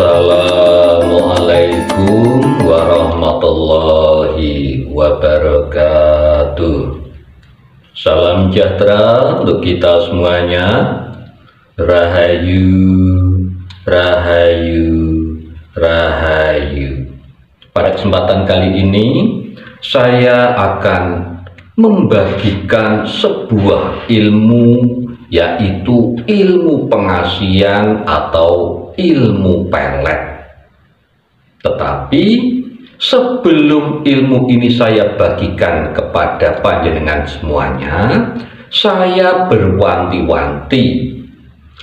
Assalamualaikum warahmatullahi wabarakatuh. Salam sejahtera untuk kita semuanya. Rahayu, Rahayu, Rahayu. Pada kesempatan kali ini saya akan membagikan sebuah ilmu yaitu ilmu pengasian atau ilmu pelet tetapi sebelum ilmu ini saya bagikan kepada panjenengan semuanya, saya berwanti-wanti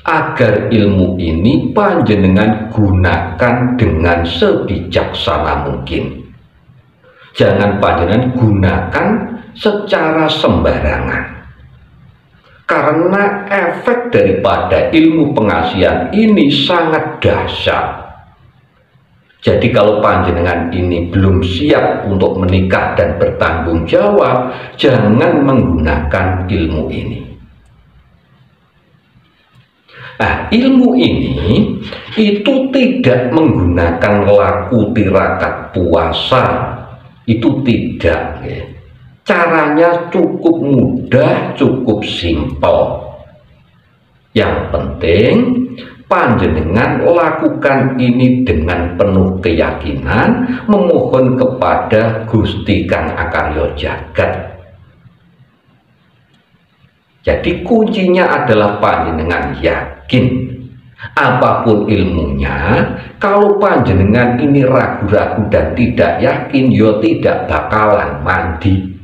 agar ilmu ini panjenengan gunakan dengan sebijaksana mungkin. Jangan panjenengan gunakan secara sembarangan. Karena efek daripada ilmu pengasian ini sangat dahsyat jadi kalau panjenengan ini belum siap untuk menikah dan bertanggung jawab, jangan menggunakan ilmu ini. Nah, ilmu ini itu tidak menggunakan laku tirakat puasa, itu tidak. Ya. Caranya cukup mudah, cukup simpel. Yang penting panjenengan lakukan ini dengan penuh keyakinan memohon kepada Gusti Kang Akaryo Jagat jadi kuncinya adalah panjenengan yakin apa pun ilmunya kalau panjenengan ini ragu-ragu dan tidak yakin yo ya tidak bakalan mandi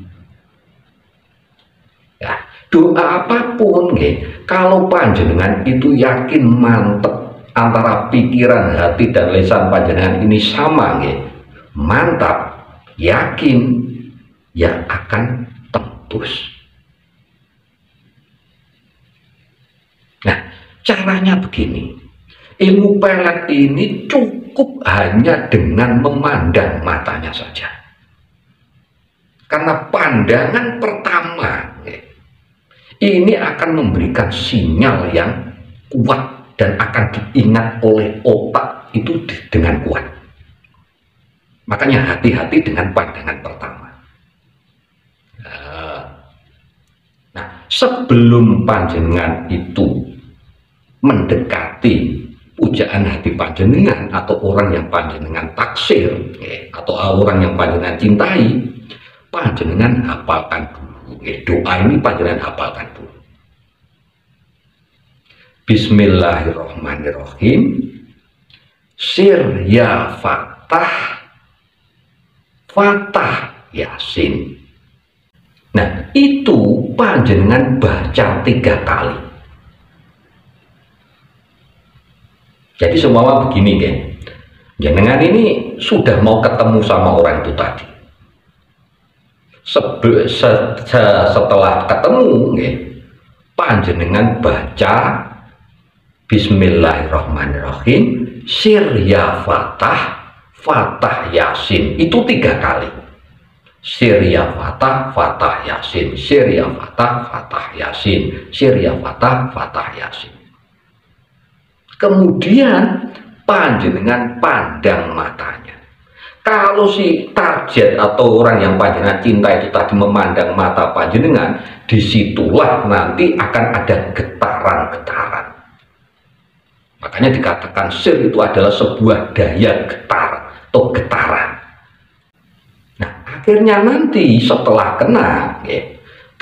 doa apa pun nggih kalau panjenengan itu yakin mantep antara pikiran hati dan lesan panjenengan ini sama nggih mantap yakin ya akan tembus. Nah caranya begini. Ilmu pelet ini cukup hanya dengan memandang matanya saja. Karena pandangan pertama ini akan memberikan sinyal yang kuat dan akan diingat oleh otak itu dengan kuat. Makanya hati-hati dengan pandangan pertama. Nah, nah, sebelum panjenengan itu mendekati pujaan hati panjenengan atau orang yang panjenengan taksir ya, atau orang yang panjenengan cintai, panjenengan hafalkan dulu doa ini panjenengan hafalkan dulu. Bismillahirrahmanirrahim. Sir ya Fatah Fatah Yasin. Nah, itu panjenengan baca tiga kali. Jadi semua begini kan. Jenengan ini sudah mau ketemu sama orang itu tadi sebe, se, se, setelah ketemu nggih panjenengan baca Bismillahirrahmanirrahim Sir ya Fatah Fatah Yasin. Itu tiga kali. Sir ya Fatah Fatah Yasin. Sir ya Fatah Fatah Yasin. Sir ya Fatah Fatah Yasin. Kemudian panjenengan pandang matanya kalau si target atau orang yang panjenengan cinta itu tadi memandang mata panjenengan, di situlah nanti akan ada getaran-getaran. Makanya dikatakan sir itu adalah sebuah daya getar atau getaran. Nah, akhirnya nanti setelah kena, ya,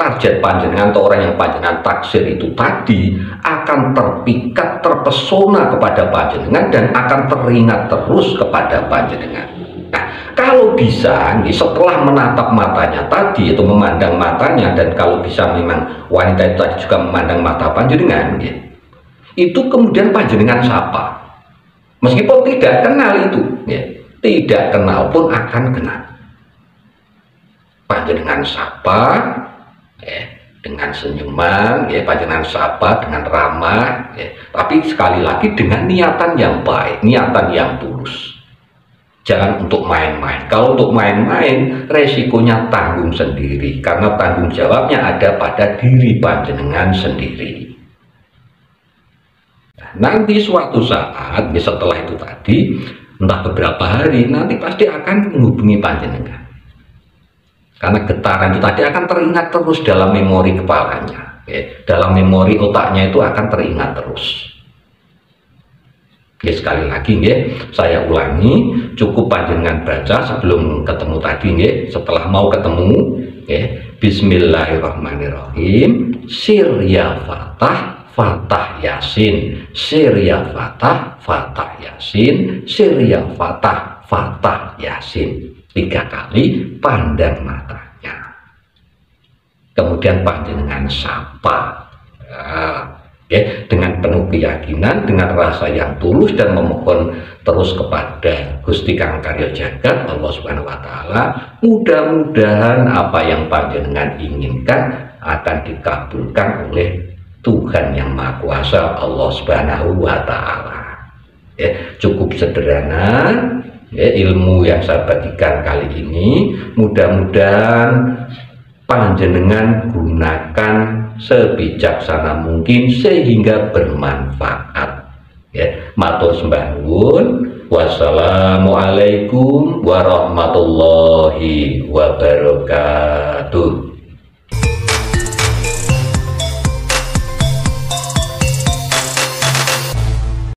target panjenengan atau orang yang panjenengan taksir itu tadi akan terpikat, terpesona kepada panjenengan dan akan teringat terus kepada panjenengan. Kalau bisa, setelah menatap matanya tadi, itu memandang matanya, dan kalau bisa memang wanita itu tadi juga memandang mata panjenengan, gitu, itu kemudian panjenengan sapa. Meskipun tidak kenal itu, ya, tidak kenal pun akan kenal. Panjenengan sapa, ya, dengan senyuman, ya, panjenengan sapa dengan ramah, ya, tapi sekali lagi dengan niatan yang baik, niatan yang tulus. Jangan untuk main-main. Kalau untuk main-main, resikonya tanggung sendiri. Karena tanggung jawabnya ada pada diri panjenengan sendiri. Nah, nanti suatu saat, ya setelah itu tadi, entah beberapa hari nanti pasti akan menghubungi panjenengan karena getaran itu tadi akan teringat terus dalam memori kepalanya ya. dalam memori otaknya itu akan teringat terus Ya, sekali lagi ya, saya ulangi cukup panjenengan baca sebelum ketemu tadi ya, setelah mau ketemu ya, Bismillahirrahmanirrahim Sir ya Fatah Fatah Yasin Sir ya Fatah Fatah Yasin Sir ya Fatah Fatah Yasin tiga kali pandang matanya. Kemudian panjenengan sapa. Ya, ya dengan penuh keyakinan dengan rasa yang tulus dan memohon terus kepada Gusti Kang Karya Jagat Allah Subhanahu wa taala mudah-mudahan apa yang panjenengan inginkan akan dikabulkan oleh Tuhan yang Maha Kuasa Allah Subhanahu wa taala. Ya cukup sederhana ya ilmu yang saya bagikan kali ini mudah-mudahan panjenengan gunakan sebijaksana mungkin sehingga bermanfaat. Ya matur sembah wassalamualaikum warahmatullahi wabarakatuh